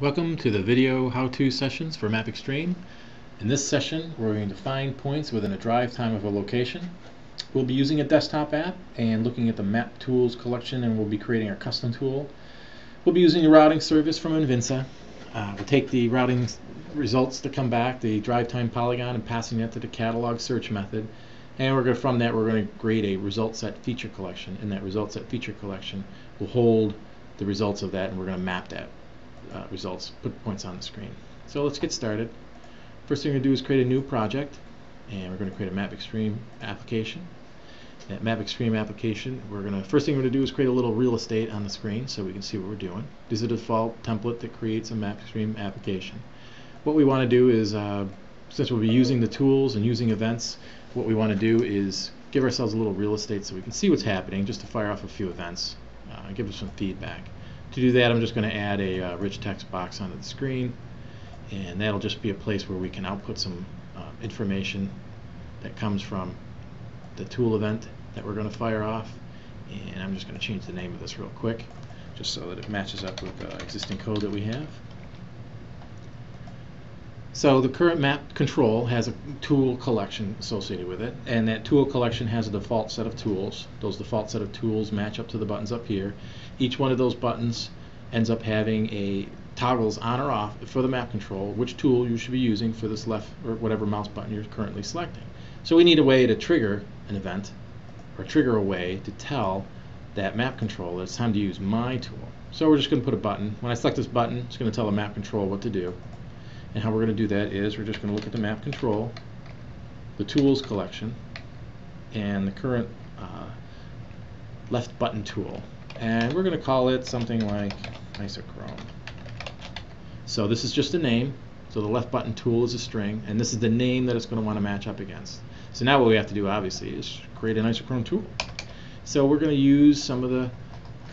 Welcome to the video how-to sessions for MapXtreme. In this session, we're going to find points within a drive time of a location. We'll be using a desktop app and looking at the map tools collection and we'll be creating our custom tool. We'll be using a routing service from Envinsa. Uh, we'll take the routing results that come back, the drive time polygon, and passing that to the catalog search method. And we're going to, from that, we're going to create a result set feature collection. And that result set feature collection will hold the results of that, and we're going to map that uh, results, put points on the screen. So let's get started. First thing we're going to do is create a new project, and we're going to create a MapXtreme application. That MapXtreme application, we're going to first thing we're going to do is create a little real estate on the screen so we can see what we're doing. This is a default template that creates a MapXtreme application. What we want to do is, uh, since we'll be using the tools and using events, what we want to do is give ourselves a little real estate so we can see what's happening, just to fire off a few events, uh, give us some feedback. To do that, I'm just going to add a uh, rich text box onto the screen, and that'll just be a place where we can output some uh, information that comes from the tool event that we're going to fire off. And I'm just going to change the name of this real quick, just so that it matches up with the existing code that we have. So the current map control has a tool collection associated with it, and that tool collection has a default set of tools. Those default set of tools match up to the buttons up here. Each one of those buttons ends up having a toggles on or off for the map control, which tool you should be using for this left or whatever mouse button you're currently selecting. So we need a way to trigger an event or trigger a way to tell that map control that it's time to use my tool. So we're just going to put a button. When I select this button, it's going to tell the map control what to do. And how we're going to do that is we're just going to look at the map control, the tools collection, and the current uh, left button tool. And we're going to call it something like isochrone. So this is just a name. So the left button tool is a string, and this is the name that it's going to want to match up against. So now what we have to do, obviously, is create an isochrone tool. So we're going to use some of the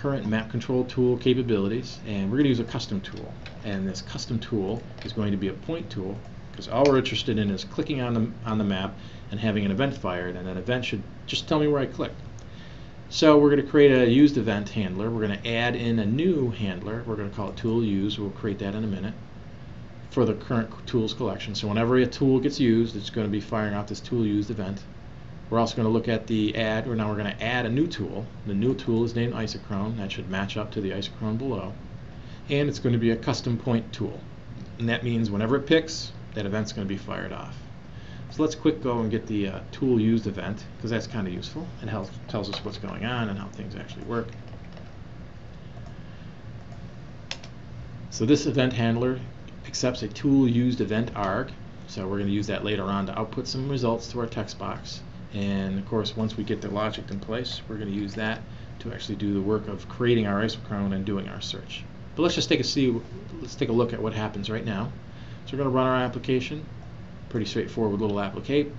current map control tool capabilities and we're going to use a custom tool and this custom tool is going to be a point tool because all we're interested in is clicking on the, on the map and having an event fired and that event should just tell me where I clicked. So we're going to create a used event handler. We're going to add in a new handler. We're going to call it tool use. We'll create that in a minute for the current tools collection. So whenever a tool gets used, it's going to be firing out this tool used event. We're also going to look at the add, or now we're going to add a new tool. The new tool is named isochrone. That should match up to the isochrone below. And it's going to be a custom point tool. And that means whenever it picks, that event's going to be fired off. So let's quick go and get the uh, tool used event, because that's kind of useful. It helps, tells us what's going on and how things actually work. So this event handler accepts a tool used event arg. So we're going to use that later on to output some results to our text box. And of course, once we get the logic in place, we're going to use that to actually do the work of creating our isochrone and doing our search. But let's just take a see. Let's take a look at what happens right now. So we're going to run our application. Pretty straightforward little applicate.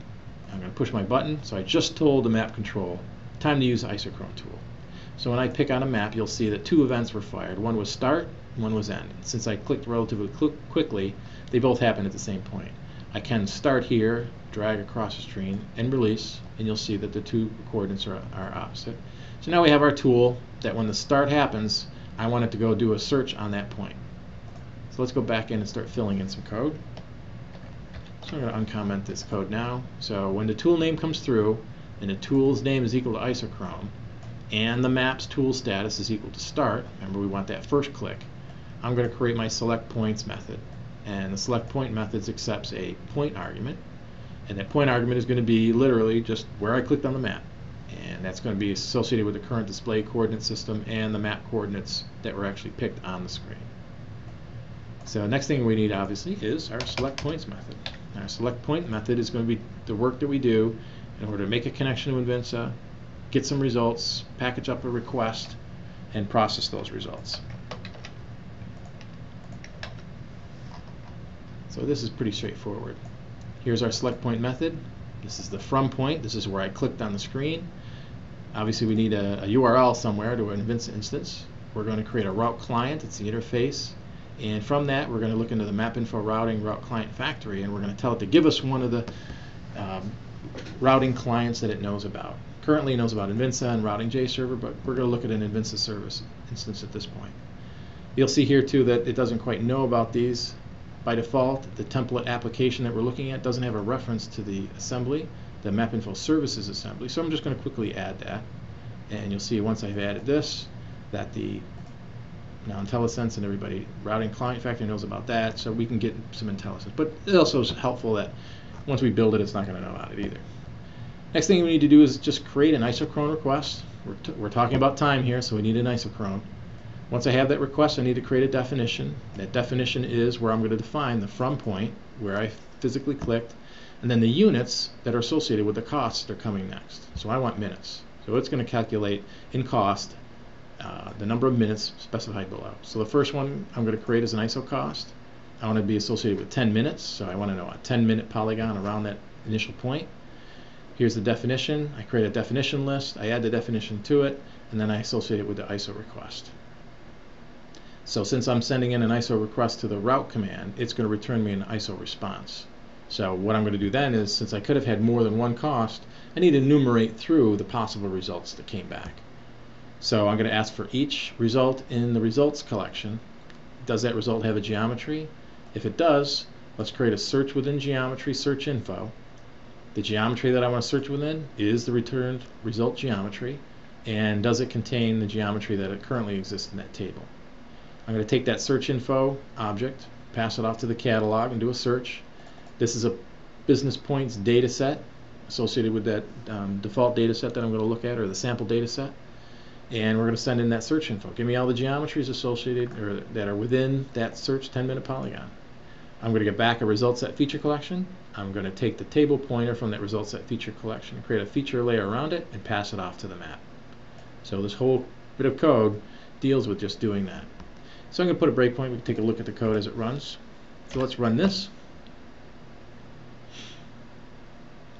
I'm going to push my button. So I just told the map control time to use the isochrone tool. So when I pick on a map, you'll see that two events were fired. One was start, one was end. Since I clicked relatively quickly, they both happened at the same point. I can start here, drag across the screen, and release, and you'll see that the two coordinates are, are opposite. So now we have our tool that when the start happens, I want it to go do a search on that point. So let's go back in and start filling in some code. So I'm going to uncomment this code now. So when the tool name comes through, and the tool's name is equal to isochrone, and the map's tool status is equal to start, remember we want that first click, I'm going to create my select points method and the select point methods accepts a point argument and that point argument is going to be literally just where I clicked on the map and that's going to be associated with the current display coordinate system and the map coordinates that were actually picked on the screen. So next thing we need obviously is our select points method. Our select point method is going to be the work that we do in order to make a connection to Envinsa, get some results, package up a request, and process those results. So this is pretty straightforward. Here's our select point method. This is the from point. This is where I clicked on the screen. Obviously we need a, a URL somewhere to an Envinsa instance. We're going to create a route client. It's the interface. And from that we're going to look into the map info routing route client factory and we're going to tell it to give us one of the um, routing clients that it knows about. Currently it knows about Envinsa and routing JServer, but we're going to look at an Envinsa service instance at this point. You'll see here too that it doesn't quite know about these. By default, the template application that we're looking at doesn't have a reference to the assembly, the MapInfo Services assembly. So I'm just going to quickly add that. And you'll see once I've added this, that the now IntelliSense and everybody, routing client factory knows about that, so we can get some IntelliSense. But it also is helpful that once we build it, it's not going to know about it either. Next thing we need to do is just create an isochrone request. We're, we're talking about time here, so we need an isochrone. Once I have that request, I need to create a definition. That definition is where I'm going to define the from point, where I physically clicked, and then the units that are associated with the costs that are coming next. So I want minutes. So it's going to calculate in cost uh, the number of minutes specified below. So the first one I'm going to create is an ISO cost. I want to be associated with 10 minutes, so I want to know a 10 minute polygon around that initial point. Here's the definition. I create a definition list, I add the definition to it, and then I associate it with the ISO request. So since I'm sending in an ISO request to the route command, it's going to return me an ISO response. So what I'm going to do then is, since I could have had more than one cost, I need to enumerate through the possible results that came back. So I'm going to ask for each result in the results collection. Does that result have a geometry? If it does, let's create a search within geometry search info. The geometry that I want to search within is the returned result geometry and does it contain the geometry that currently exists in that table. I'm going to take that search info object, pass it off to the catalog and do a search. This is a business points data set associated with that um, default data set that I'm going to look at or the sample data set and we're going to send in that search info. Give me all the geometries associated or that are within that search 10 minute polygon. I'm going to get back a result set feature collection. I'm going to take the table pointer from that result set feature collection, create a feature layer around it, and pass it off to the map. So this whole bit of code deals with just doing that. So I'm going to put a breakpoint. We can take a look at the code as it runs. So let's run this.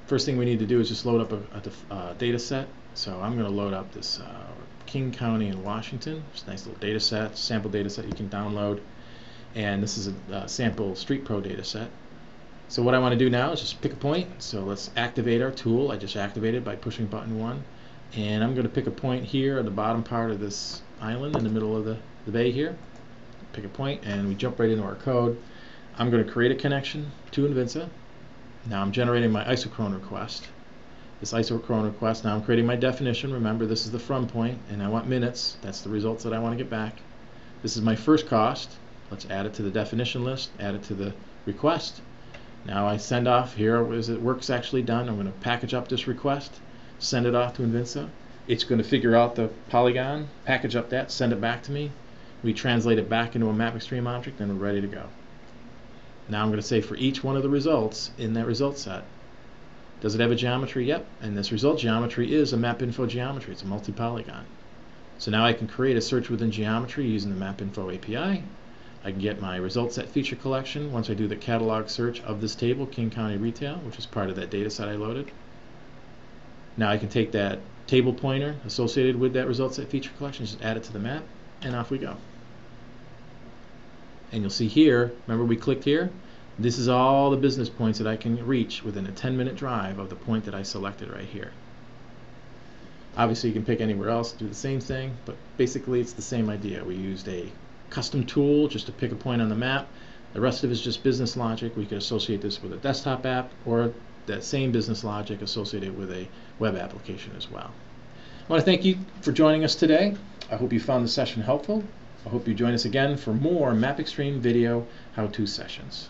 First thing we need to do is just load up a, a, a data set. So I'm going to load up this uh, King County in Washington. It's a nice little data set, sample data set you can download. And this is a, a sample Street Pro data set. So what I want to do now is just pick a point. So let's activate our tool. I just activated by pushing button 1. And I'm going to pick a point here at the bottom part of this island in the middle of the, the bay here pick a point, and we jump right into our code. I'm going to create a connection to Envinsa. Now I'm generating my isochrone request. This isochrone request, now I'm creating my definition. Remember, this is the from point, and I want minutes. That's the results that I want to get back. This is my first cost. Let's add it to the definition list, add it to the request. Now I send off, here is it work's actually done. I'm going to package up this request, send it off to Envinsa. It's going to figure out the polygon, package up that, send it back to me. We translate it back into a MapXtreme object and we're ready to go. Now I'm going to say for each one of the results in that result set, does it have a geometry? Yep. And this result geometry is a MapInfo geometry. It's a multi-polygon. So now I can create a search within geometry using the MapInfo API. I can get my result set feature collection once I do the catalog search of this table, King County Retail, which is part of that data set I loaded. Now I can take that table pointer associated with that result set feature collection, just add it to the map, and off we go. And you'll see here, remember we clicked here? This is all the business points that I can reach within a 10 minute drive of the point that I selected right here. Obviously you can pick anywhere else, do the same thing, but basically it's the same idea. We used a custom tool just to pick a point on the map. The rest of it is just business logic. We could associate this with a desktop app or that same business logic associated with a web application as well. I want to thank you for joining us today. I hope you found the session helpful. I hope you join us again for more MapXtreme video how-to sessions.